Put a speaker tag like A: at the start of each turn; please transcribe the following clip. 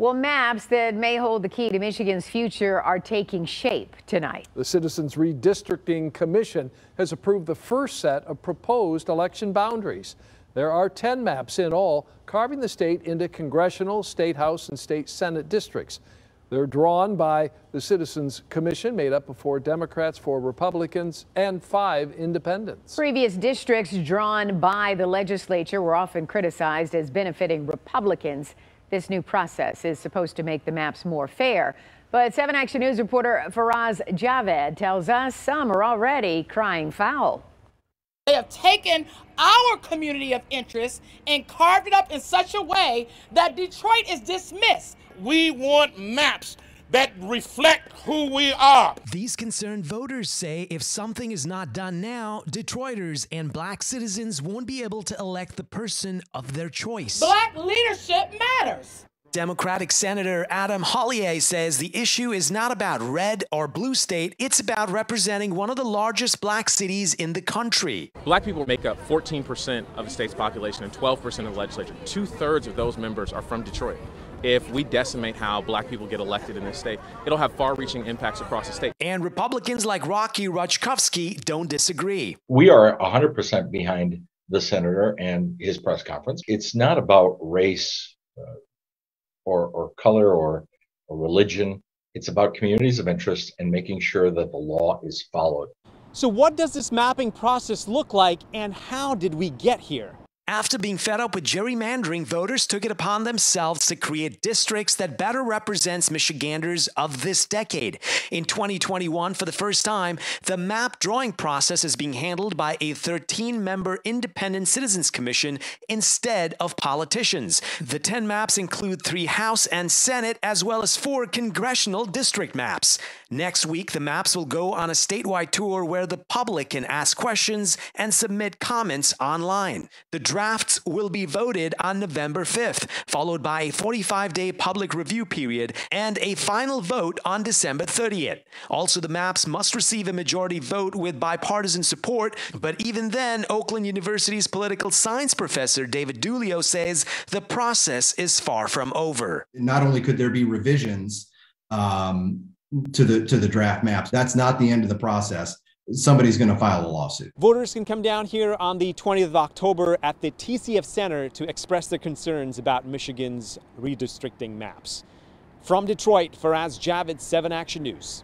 A: Well, maps that may hold the key to Michigan's future are taking shape tonight.
B: The Citizens Redistricting Commission has approved the first set of proposed election boundaries. There are 10 maps in all, carving the state into congressional, state house, and state senate districts. They're drawn by the Citizens Commission, made up of four Democrats, four Republicans, and five independents.
A: Previous districts drawn by the legislature were often criticized as benefiting Republicans. This new process is supposed to make the maps more fair. But 7 Action News reporter Faraz Javed tells us some are already crying foul.
C: They have taken our community of interest and carved it up in such a way that Detroit is dismissed.
D: We want maps that reflect who we are.
E: These concerned voters say if something is not done now, Detroiters and black citizens won't be able to elect the person of their choice.
C: Black leadership matters.
E: Democratic Senator Adam Hollier says the issue is not about red or blue state, it's about representing one of the largest black cities in the country.
F: Black people make up 14% of the state's population and 12% of the legislature. Two thirds of those members are from Detroit if we decimate how black people get elected in this state, it'll have far reaching impacts across the state.
E: And Republicans like Rocky Raczkowski don't disagree.
G: We are 100% behind the senator and his press conference. It's not about race uh, or, or color or, or religion. It's about communities of interest and making sure that the law is followed.
H: So, what does this mapping process look like, and how did we get here?
E: After being fed up with gerrymandering, voters took it upon themselves to create districts that better represents Michiganders of this decade. In 2021, for the first time, the map drawing process is being handled by a 13-member independent citizens commission instead of politicians. The 10 maps include three House and Senate, as well as four congressional district maps. Next week, the maps will go on a statewide tour where the public can ask questions and submit comments online. The drafts will be voted on November 5th, followed by a 45 day public review period and a final vote on December 30th. Also, the maps must receive a majority vote with bipartisan support, but even then, Oakland University's political science professor David Dulio says the process is far from over.
I: Not only could there be revisions, um, to the to the draft maps. That's not the end of the process. Somebody's going to file a lawsuit.
H: Voters can come down here on the 20th of October at the TCF Center to express their concerns about Michigan's redistricting maps. From Detroit, Faraz Javed, 7 Action News.